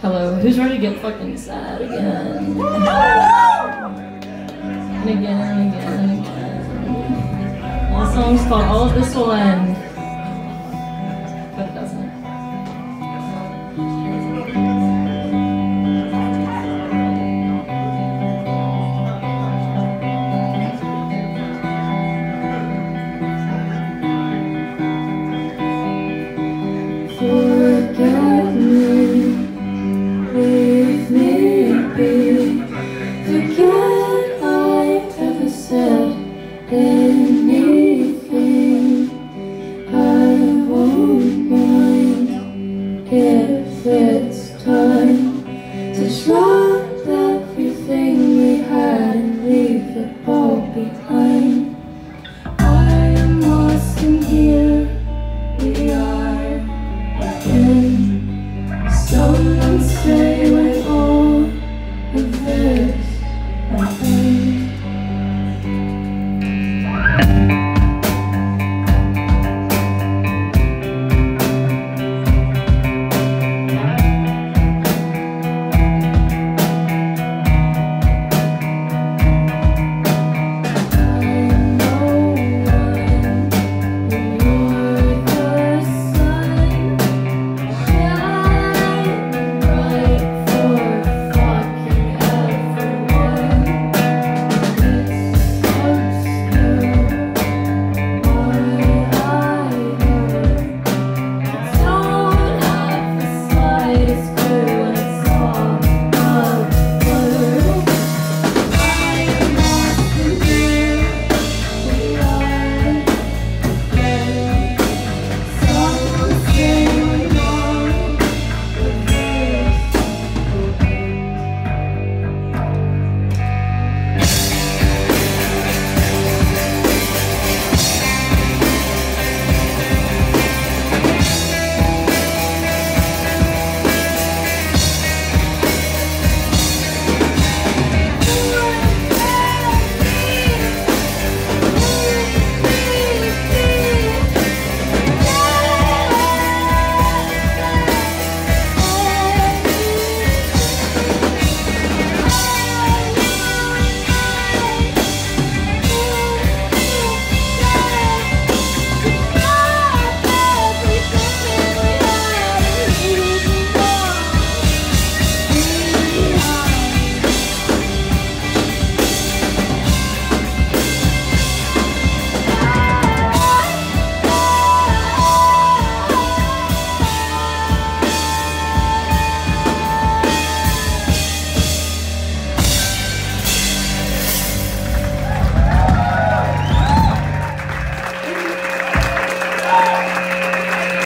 Hello, who's ready to get fucking sad again? And again and again and again. The song's called All of This Will End. time to drop everything we had and leave it all behind. I am lost in here, we are again. Someone all of this.